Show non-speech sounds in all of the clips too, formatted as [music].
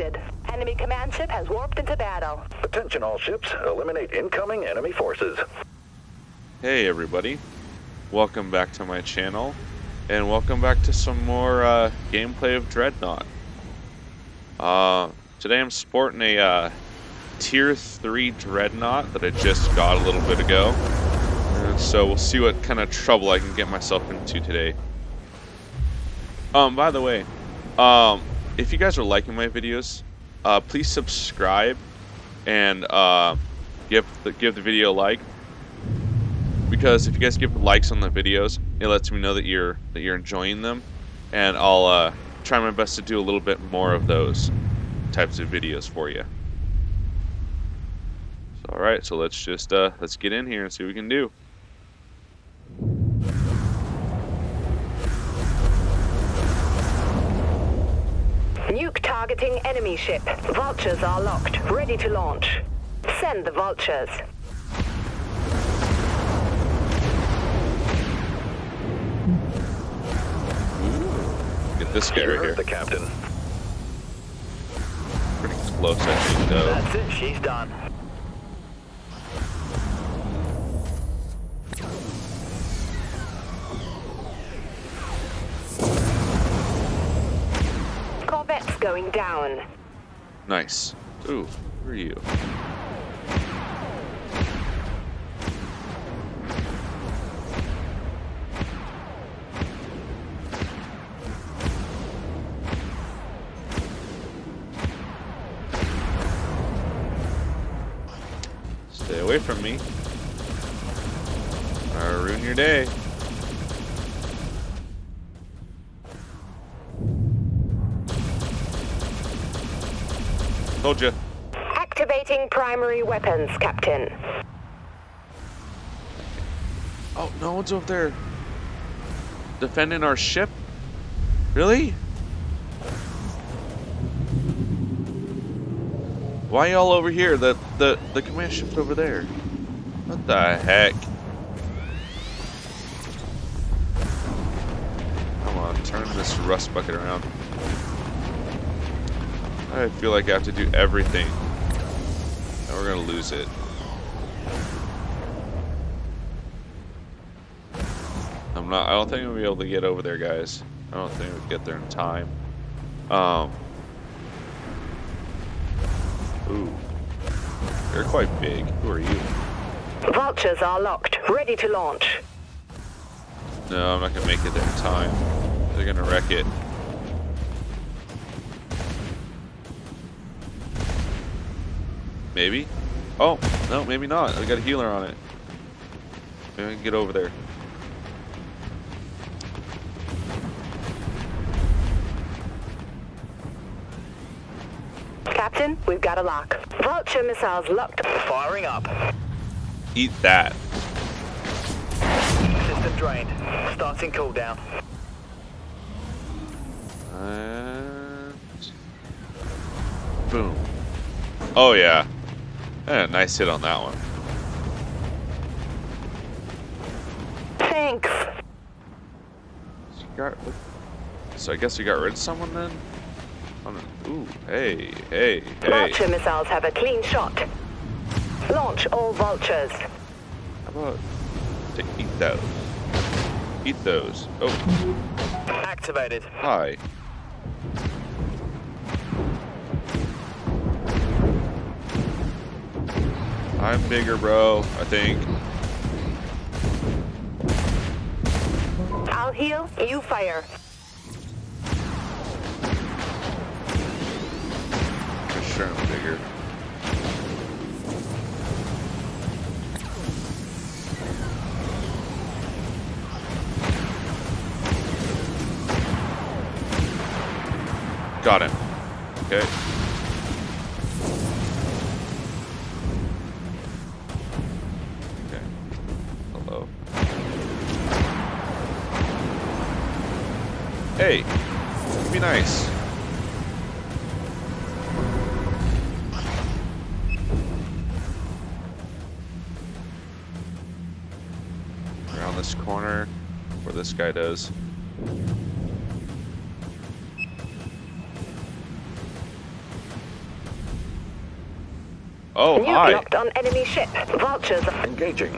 detected. Enemy command ship has warped into battle. Attention all ships, eliminate incoming enemy forces. Hey everybody, welcome back to my channel, and welcome back to some more uh, gameplay of Dreadnought. Uh, today I'm sporting a uh, Tier 3 Dreadnought that I just got a little bit ago, and so we'll see what kind of trouble I can get myself into today. Um, by the way, um, if you guys are liking my videos, uh, please subscribe and uh, give the, give the video a like because if you guys give likes on the videos, it lets me know that you're that you're enjoying them, and I'll uh, try my best to do a little bit more of those types of videos for you. So, all right, so let's just uh, let's get in here and see what we can do. Targeting enemy ship. Vultures are locked, ready to launch. Send the vultures. Get this guy You right here. the captain. Pretty close, I think, though. That's it, she's done. Nice. Ooh, who are you? Stay away from me. I'll ruin your day. Told you. Activating primary weapons, Captain. Oh, no one's over there defending our ship? Really? Why y'all over here? The, the the command ship's over there. What the heck? Come on, turn this rust bucket around. I feel like I have to do everything. And we're gonna lose it. I'm not. I don't think we'll be able to get over there, guys. I don't think we'll get there in time. Um. Ooh. You're quite big. Who are you? Vultures are locked, ready to launch. No, I'm not gonna make it there in time. They're gonna wreck it. Maybe? Oh, no, maybe not. I got a healer on it. Maybe I can get over there. Captain, we've got a lock. Vulture missiles locked. Firing up. Eat that. System drained. Starting cooldown. And boom. Oh yeah. Yeah, nice hit on that one. Thanks. So, you got, so I guess you got rid of someone then? On a- Ooh, hey, hey, hey. Vulture missiles have a clean shot. Launch all vultures. How about to eat those? Eat those. Oh, Activated. hi. I'm bigger, bro. I think. I'll heal, you fire. Hey, be nice. Around this corner, where this guy does. Oh, Nuke hi. locked on enemy ship. Vultures. Engaging.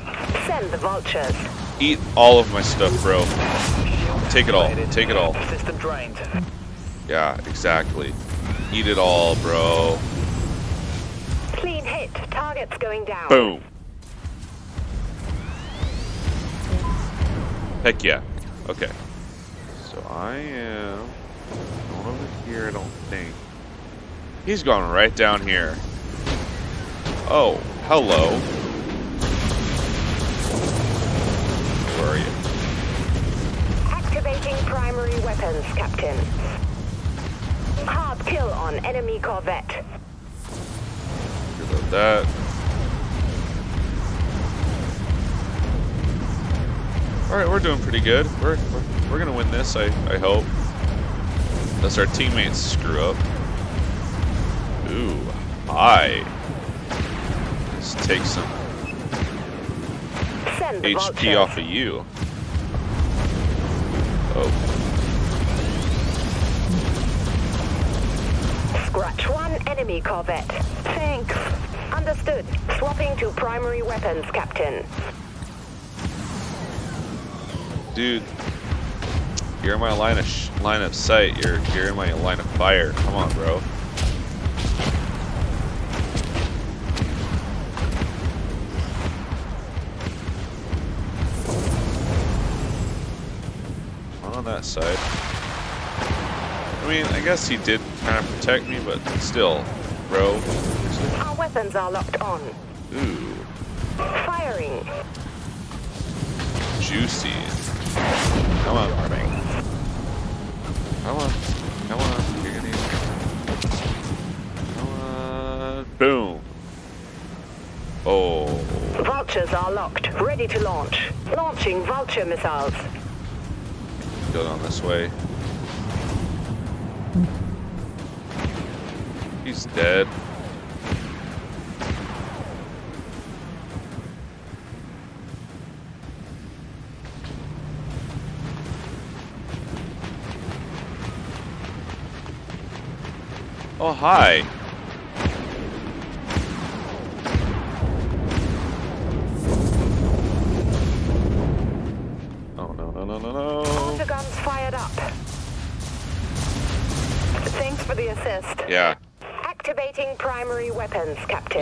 Send the vultures. Eat all of my stuff, bro. Take it all. Take it all. System drained. Yeah, exactly. Eat it all, bro. Clean hit. Targets going down. Boom. Heck yeah. Okay. So I am going over here, I don't think. He's going right down here. Oh, hello. Where are you? Activating primary weapons, Captain. Hard kill on enemy corvette. Reload that. Alright, we're doing pretty good. We're, we're, we're gonna win this, I, I hope. Unless our teammates screw up. Ooh, hi. Let's take some Send HP off of you. Enemy corvette. Thanks. Understood. Swapping to primary weapons, Captain. dude. You're in my line of line of sight. You're you're in my line of fire. Come on, bro. On that side. I mean, I guess he did kind of protect me, but still, bro. Our weapons are locked on. Ooh, Firing. juicy. Come on, Come on. Come on. You're gonna Come on. Boom. Oh. Vultures are locked. Ready to launch. Launching vulture missiles. Go down this way. He's dead. Oh, hi.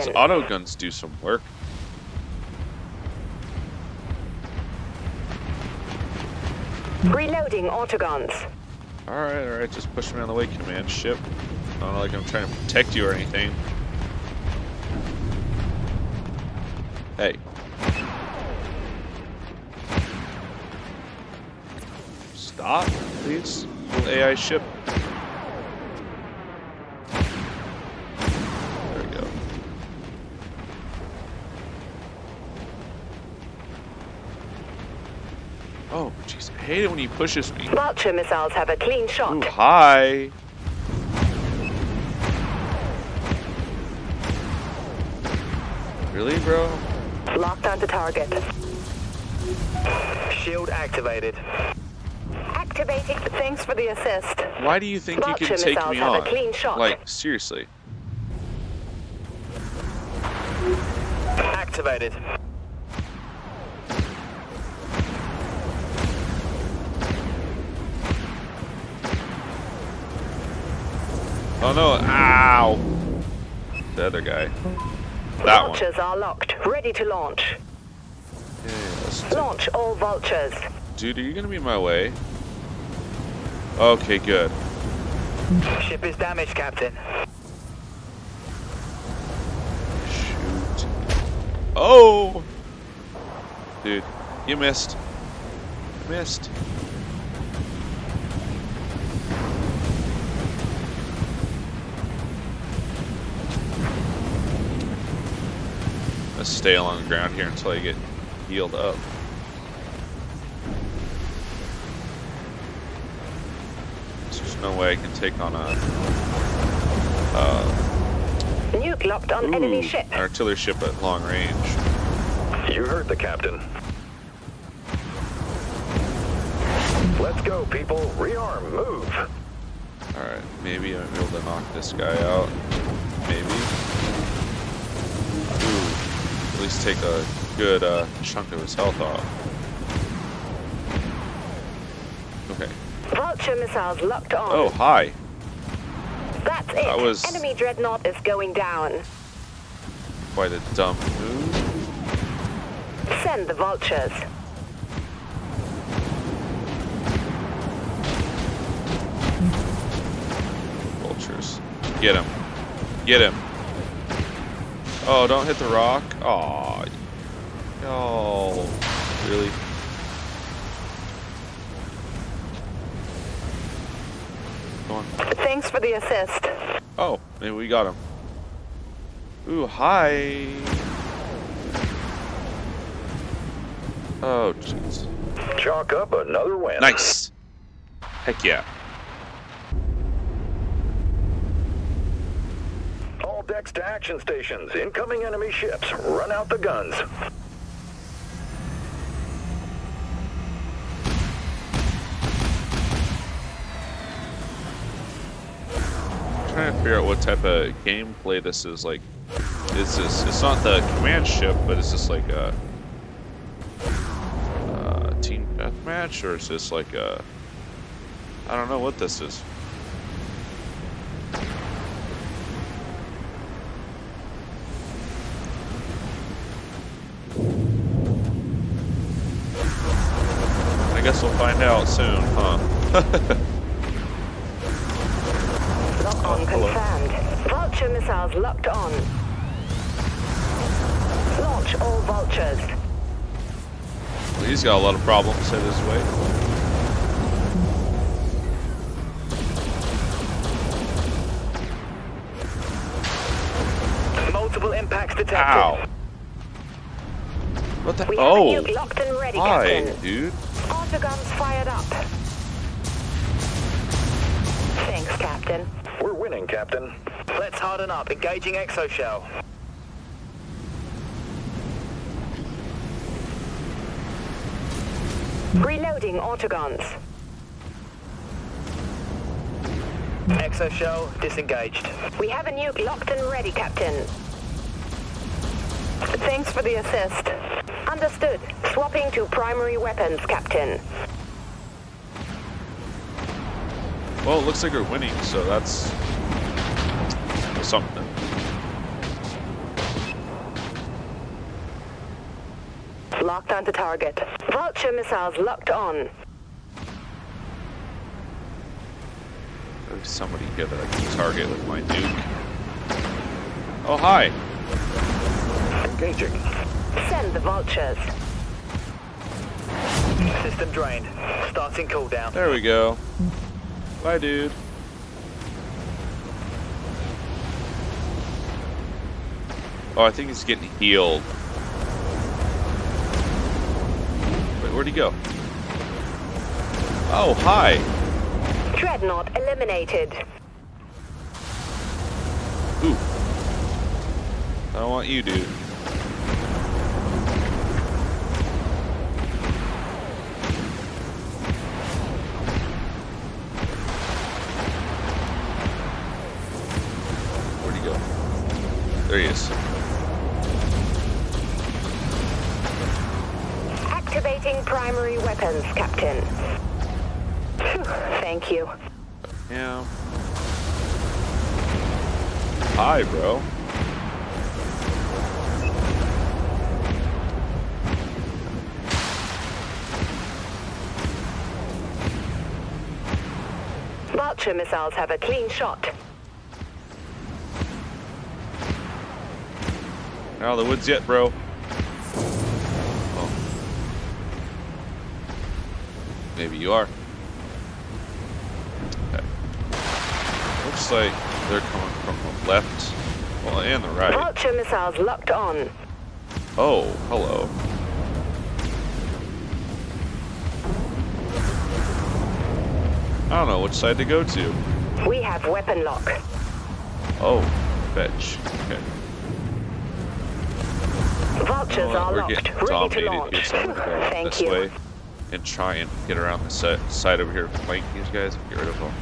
Those auto guns do some work. Reloading autoguns. Alright, alright, just push me on the way, command ship. Not like I'm trying to protect you or anything. Hey. Stop, please. AI ship. Oh, jeez. I hate it when he pushes me. Vulture missiles have a clean shot. Ooh, hi. Really, bro? Locked onto target. Shield activated. Activating. Thanks for the assist. Why do you think you can take missiles me on? clean shot. Like, seriously. Activated. Oh no, ow! The other guy. That one. vultures are locked. Ready to launch. Yeah, Launch all vultures. Dude, are you gonna be in my way? Okay, good. Ship is damaged, Captain. Shoot. Oh! Dude, you missed. You missed. Let's stay along the ground here until I get healed up. There's no way I can take on a uh, Nuke locked on enemy ship. an artillery ship at long range. You heard the captain. Let's go, people. Rearm. Move. Alright, maybe I'm able to knock this guy out. Maybe. At least take a good uh, chunk of his health off. Okay. Vulture missiles locked on. Oh, hi. That's it. that was- Enemy dreadnought is going down. Quite a dumb move. Send the vultures. Vultures. Get him. Get him. Oh, don't hit the rock. Aw. Oh, really? Go on. Thanks for the assist. Oh, maybe we got him. Ooh, hi. Oh, jeez. Chalk up another win. Nice. Heck yeah. Decks to action stations. Incoming enemy ships. Run out the guns. trying to figure out what type of gameplay this is. Like, is this? It's not the command ship, but it's just like a, uh team deathmatch, or is this like a? I don't know what this is. I guess we'll find out soon, huh? Lock on Oh, confirmed. Vulture missiles locked on. Launch all vultures. Well, he's got a lot of problems headed his way. Multiple impacts detected. Ow! What the? We have oh, a nuke locked and ready, hi, Captain. dude. Autoguns fired up. Thanks, Captain. We're winning, Captain. Let's harden up. Engaging exoshell. Reloading autoguns. Exoshell disengaged. We have a nuke locked and ready, Captain. Thanks for the assist. Understood. Swapping to primary weapons, Captain. Well, it looks like we're winning, so that's something. Locked onto target. Vulture missiles locked on. There's somebody here that I can target with my nuke. Oh, hi. Engaging. Send the vultures. System drained. Starting cooldown. There we go. Bye, dude. Oh, I think he's getting healed. Wait, where'd he go? Oh, hi. Dreadnought eliminated. Ooh. I don't want you, dude. Captain. Thank you. Yeah. Hi, bro. Vulture missiles have a clean shot. Out of the woods yet, bro. Maybe you are. Okay. Looks like they're coming from the left, well, and the right. Vulture missiles locked on. Oh, hello. I don't know which side to go to. We have weapon lock. Oh, fetch. Okay. Vultures what, are locked, ready to launch. here, so I'm gonna [laughs] go Thank you. way and try and get around the side over here and flank these guys and get rid of them.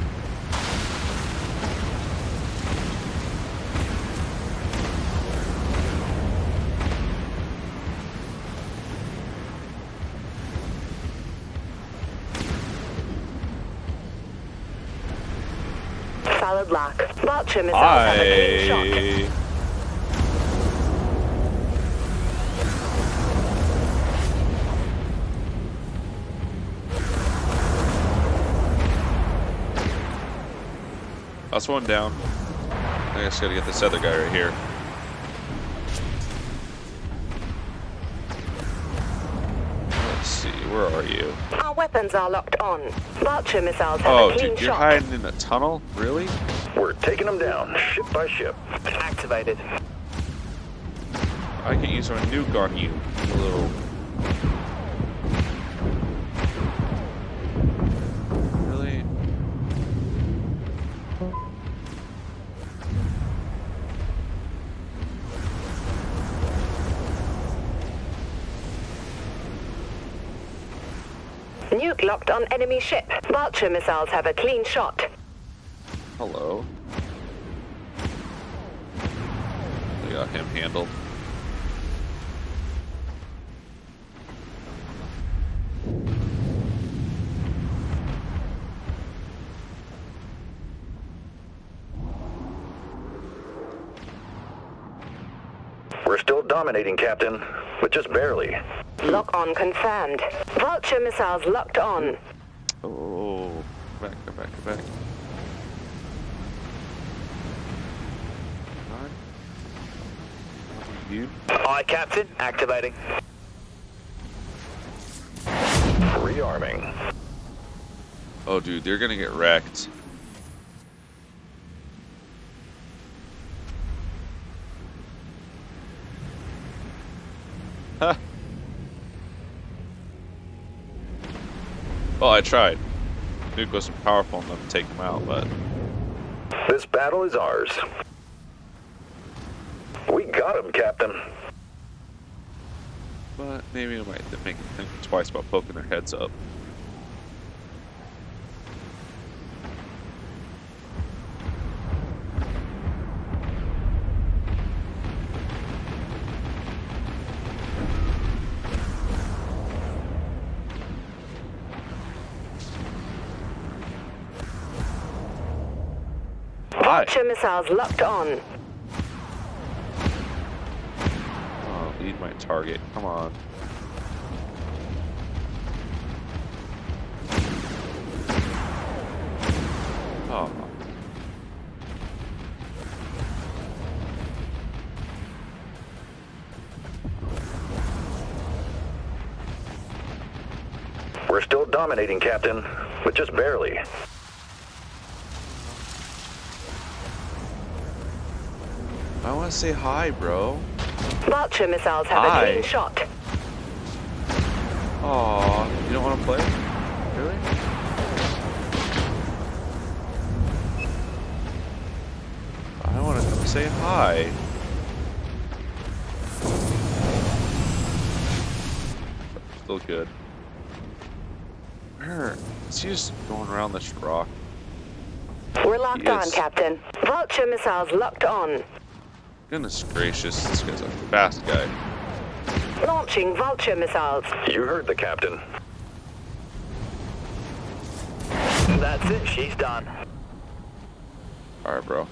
Solid block. Beltram is I... That's one down. I just gotta get this other guy right here. Let's see, where are you? Our weapons are locked on. Vulture missiles have Oh, a clean dude, you're shot. hiding in a tunnel? Really? We're taking them down, ship by ship. Activated. I can use our nuke on you, you little. Nuke locked on enemy ship. Vulture missiles have a clean shot. Hello. We got him handled. We're still dominating, Captain, but just barely. Lock on confirmed. Vulture missiles locked on. Oh, come back, come back, come back. Come on. Come on, Dude. Aye, Captain. Activating. Rearming. Oh, dude, they're gonna get wrecked. I tried. Nuke wasn't powerful enough to take him out, but This battle is ours. We got him, Captain. but maybe it might think twice about poking their heads up. Hi. Vulture missiles locked on. Oh, lead my target. Come on. Oh. We're still dominating, Captain, but just barely. To say hi, bro. Vulture missiles have Hi. a clean shot. Aw, you don't want to play? Really? I want to come say hi. Still good. Where? Is he just going around this rock? We're locked on, Captain. Vulture missiles locked on. Goodness gracious, this guy's a fast guy. Launching Vulture missiles. You heard the Captain. That's it. She's done. Alright, bro.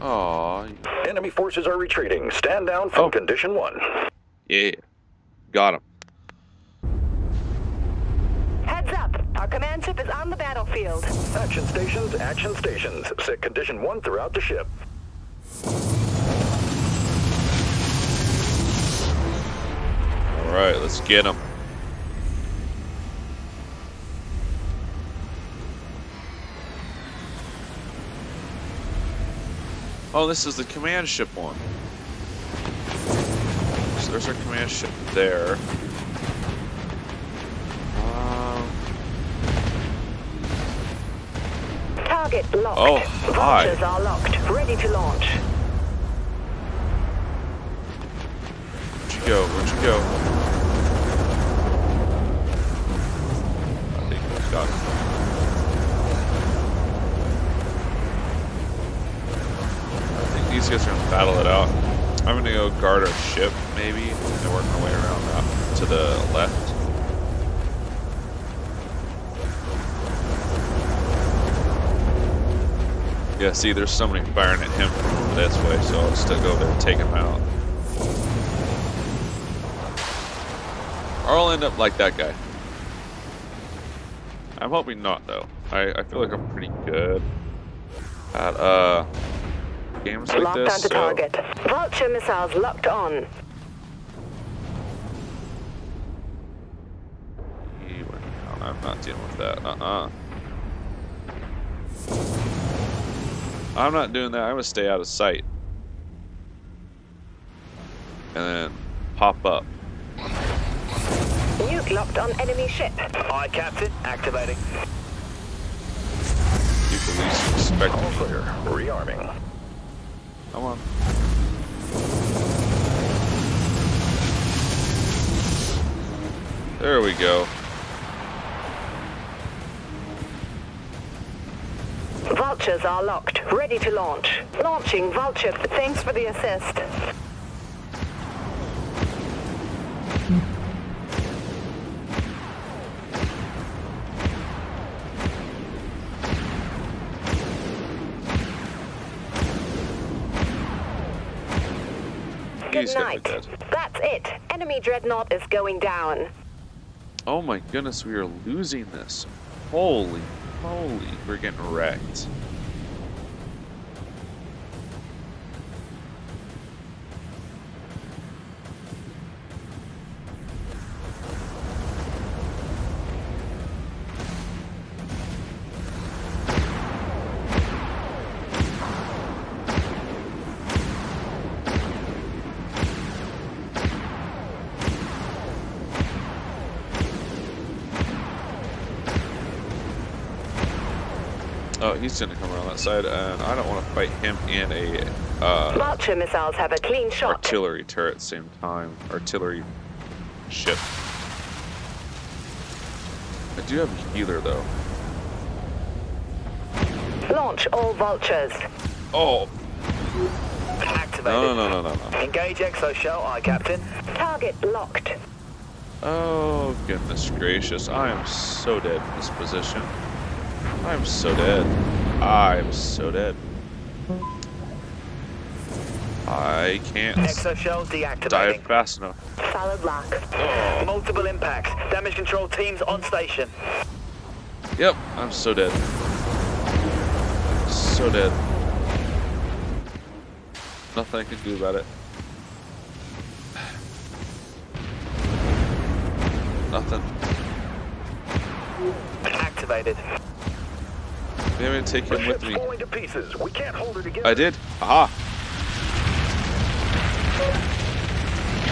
Aw, Enemy forces are retreating. Stand down from Oh. condition one. yeah. Got him. Heads up. Our command ship is on the battlefield. Action stations, action stations. Set condition one throughout the ship. Alright, let's get them. Oh, this is the command ship one. So there's our command ship there. Target locked. Oh, hi. Vultures are locked. Ready to launch. where'd you go? Where'd you go? I think we got. I think these guys are gonna battle it out. I'm gonna go guard our ship, maybe, and work my way around to the left. Yeah, see, there's somebody firing at him from this way, so I'll still go there and take him out. Or I'll end up like that guy. I'm hoping not, though. I, I feel like I'm pretty good at uh games like Locked this. onto so- target. Vulture missiles locked on. He went down. I'm not dealing with that. Uh-uh. I'm not doing that. I'm gonna stay out of sight. And then pop up. Nuke locked on enemy ship. Aye, Captain. Activating. People least expect All me. clear. Rearming. Come on. There we go. Vultures are locked, ready to launch. Launching Vulture. Thanks for the assist. Good He's gonna be night. That's it. Enemy dreadnought is going down. Oh my goodness, we are losing this. Holy moly, we're getting wrecked. He's gonna come around that side, and I don't want to fight him in a uh, Vulture missiles have a clean shot. artillery turret at the same time. Artillery ship. I do have a healer though. Launch all vultures. Oh Activated. no no no no no! Engage exo shell. Aye, Captain. Target locked. Oh goodness gracious! I am so dead in this position. I'm so dead. I'm so dead. I can't Exo shell dive deactivating. fast enough. Solid lock. Oh. Multiple impacts. Damage control teams on station. Yep, I'm so dead. So dead. Nothing I can do about it. Nothing. Activated. Maybe I take him with me. falling to pieces. We can't hold her together. I did. Aha.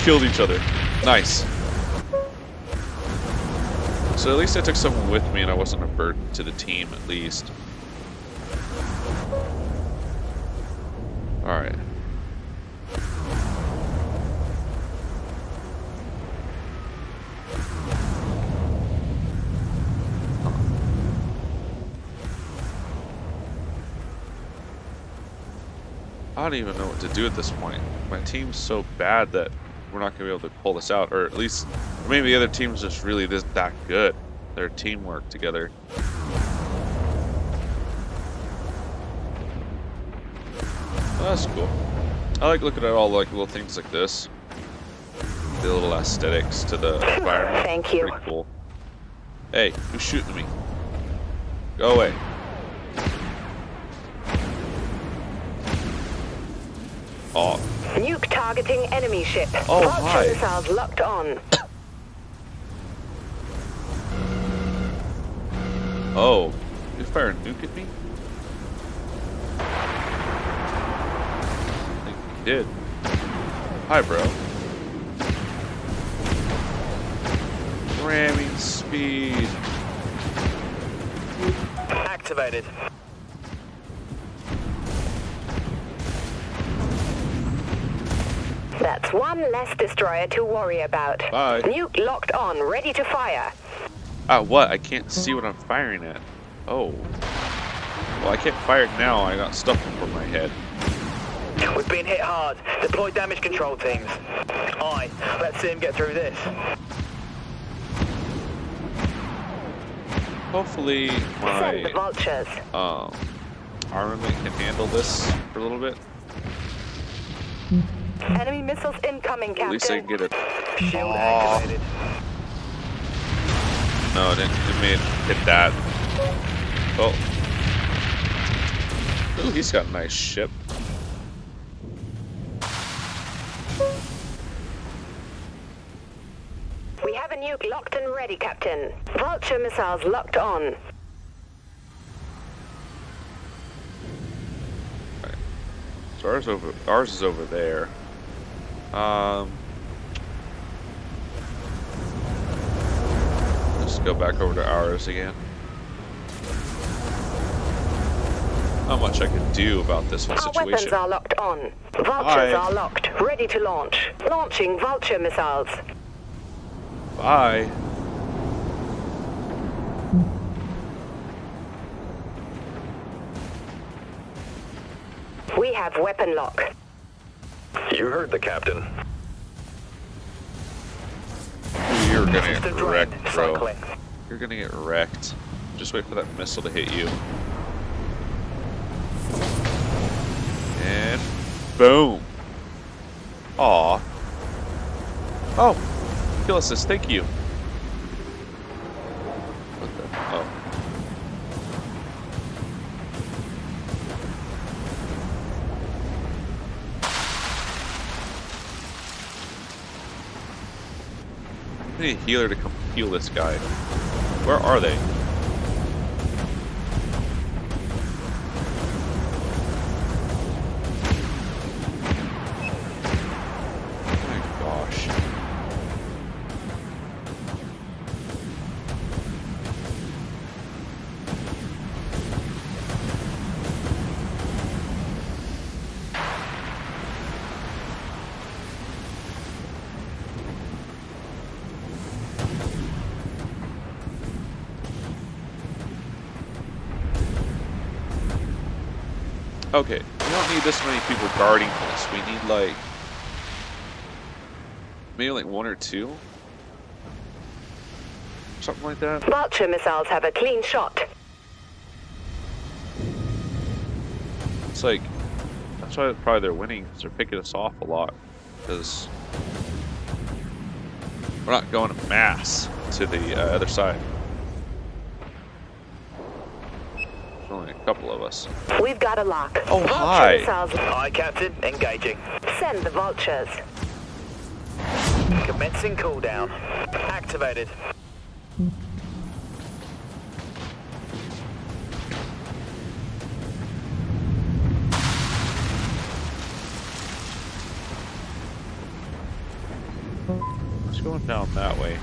Killed each other. Nice. So at least I took someone with me and I wasn't a burden to the team at least. Alright. I don't even know what to do at this point. My team's so bad that we're not going to be able to pull this out, or at least maybe the other team's just really this that good. Their teamwork together. That's cool. I like looking at all like little things like this. The little aesthetics to the environment. Thank you. Pretty cool. Hey, who's shooting me? Go away. Oh, Nuke targeting enemy ship. Oh, Vulture hi. missiles locked on. Oh, you fire a nuke at me? I think you did. Hi, bro. Ramming speed. Activated. That's one less destroyer to worry about. Bye. Nuke locked on, ready to fire. Ah, what? I can't see what I'm firing at. Oh. Well, I can't fire it now. I got stuff over my head. We've been hit hard. Deploy damage control teams. Aye. Let's see him get through this. Hopefully, Send the my vultures. um, armament can handle this for a little bit. Enemy missiles incoming, At least I can get it. Shield Aw. activated. No, it didn't. It made hit that. Oh. Ooh, he's got a nice ship. We have a nuke locked and ready, Captain. Vulture missiles locked on. So ours over. Ours is over there. Um. Let's go back over to ours again. Not much I can do about this whole Our weapons are locked on. Vultures Bye. are locked, ready to launch. Launching Vulture missiles. Bye. We have weapon lock. You heard the captain. You're gonna get wrecked, bro. You're gonna get wrecked. Just wait for that missile to hit you. And boom. Aw. Oh. Kill assist, thank you. Need a healer to come heal this guy. Where are they? Need this many people guarding this. We need like maybe like one or two, something like that. Vulture missiles have a clean shot. It's like that's why probably they're winning because they're picking us off a lot because we're not going en mass to the uh, other side. There's only a couple of us. We've got a lock. Oh, Vulture hi. missiles. Aye, Captain. Engaging. Send the vultures. Commencing cooldown. Activated. It's going down that way.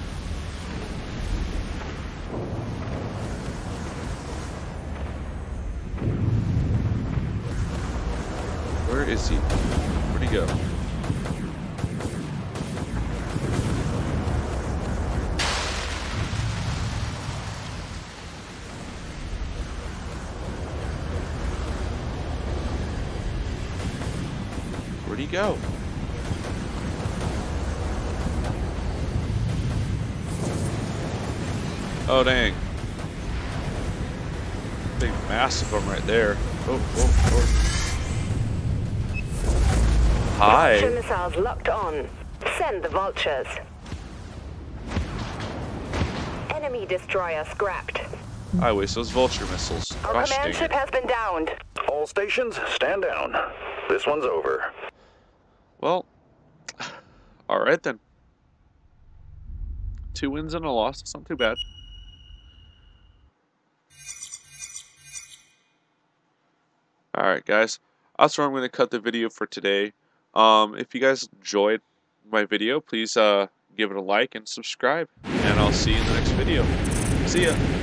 Where'd he go? Oh dang. Big mass of them right there. Oh, oh, oh. Vulture Hi. missiles locked on. Send the vultures. Enemy destroyer scrapped. I waste those vulture missiles. Our Gosh command ship has been downed. All stations, stand down. This one's over. Well, [sighs] alright then. Two wins and a loss. It's not too bad. Alright, guys. That's where I'm going to cut the video for today. Um, if you guys enjoyed my video, please uh, give it a like and subscribe. And I'll see you in the next video. See ya.